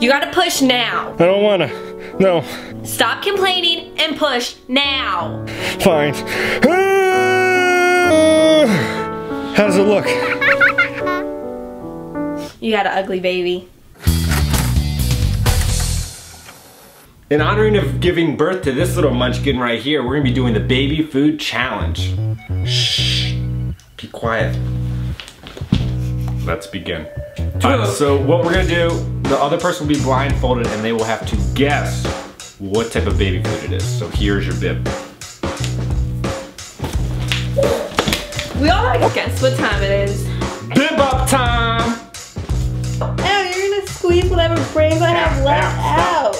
You gotta push now. I don't wanna. No. Stop complaining and push now. Fine. How does it look? You got an ugly baby. In honoring of giving birth to this little munchkin right here, we're gonna be doing the baby food challenge. Shh. Be quiet. Let's begin. Alright, so what we're gonna do, the other person will be blindfolded and they will have to guess what type of baby food it is. So here's your bib. We all have to guess what time it is. Bib up time! Oh, you're gonna squeeze whatever brains I have left out.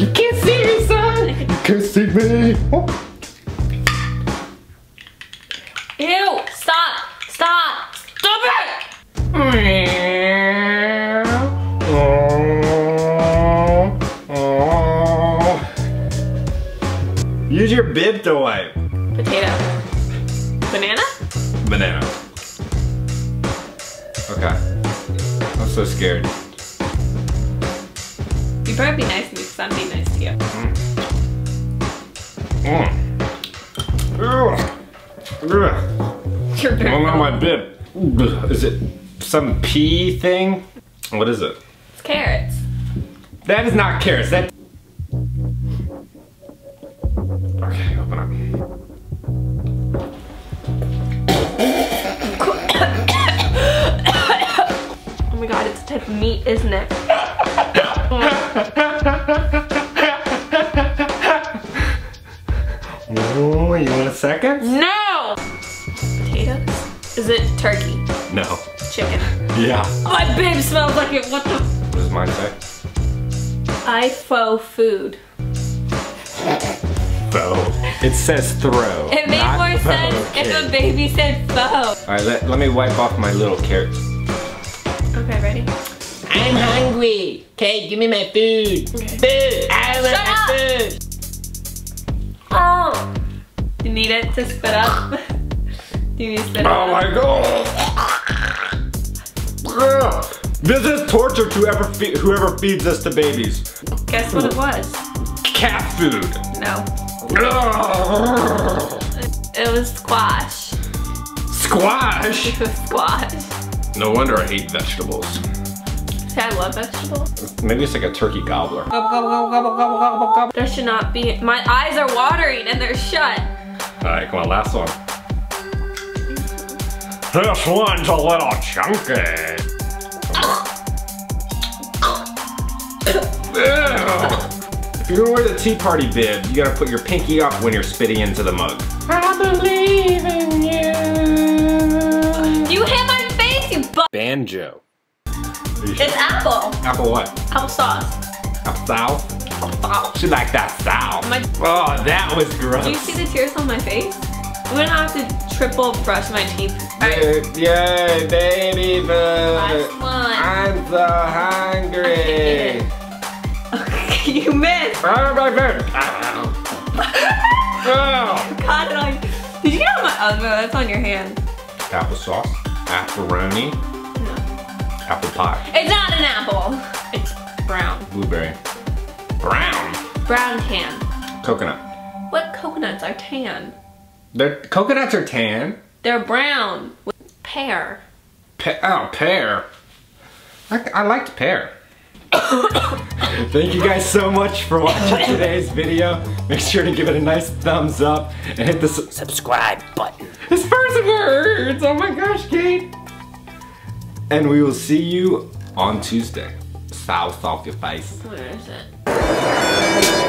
You can't see me, son! You can't see me! Oh. Bib to wipe. Potato. Banana? Banana. Okay. I'm so scared. You better be nice to me because I'm being nice to you. Mm. Ugh. Ugh. You're Well, not my bib. Ugh. Is it some pea thing? What is it? It's carrots. That is not carrots. That. Okay, open up. Oh my god, it's a type of meat, isn't it? Oh, you want a second? No! Potatoes? Is it turkey? No. Chicken? Yeah. My bib smells like it. What the? What does mine say? I faux food. Throw. It says throw. It made not more throw, sense if kid. a baby said faux. All right, let, let me wipe off my little carrots. Okay, ready? I'm hungry. Okay, give me my food. Food. I want Shut my up. food. Oh! You need it to spit up? Do you need to spit Oh up? my god! This is torture to whoever, fe whoever feeds this to babies. Guess what it was? Cat food. No. Ugh. It was squash. Squash. It was squash. No wonder I hate vegetables. See, I love vegetables. Maybe it's like a turkey gobbler. There should not be. My eyes are watering and they're shut. All right, come on, last one. This one's a little chunky. Ew. If you're gonna wear the tea party bib, you gotta put your pinky up when you're spitting into the mug. I believe in you. You hit my face, you bu- Banjo. It's apple. Apple what? Apple sauce. Apple sow? Wow. She like that sow. My- Oh, that was gross. Do you see the tears on my face? I'm gonna have to triple brush my teeth. Alright, Yay, baby boo. last one. I'm so hungry. You missed. Oh, my food. Oh. Got it on. Did you get on my? Oh no, that's on your hand. Applesauce, apparoni, No. apple pie, It's not an apple. It's brown. blueberry, brown, Brown tan. coconut. What coconuts are tan? The coconuts are tan. They're brown with pear. Pe oh, pear. I, I liked pear. Thank you guys so much for watching today's video. Make sure to give it a nice thumbs up and hit the su- Subscribe button. His first words! Oh my gosh, Kate! And we will see you on Tuesday. South off your face. Where is it?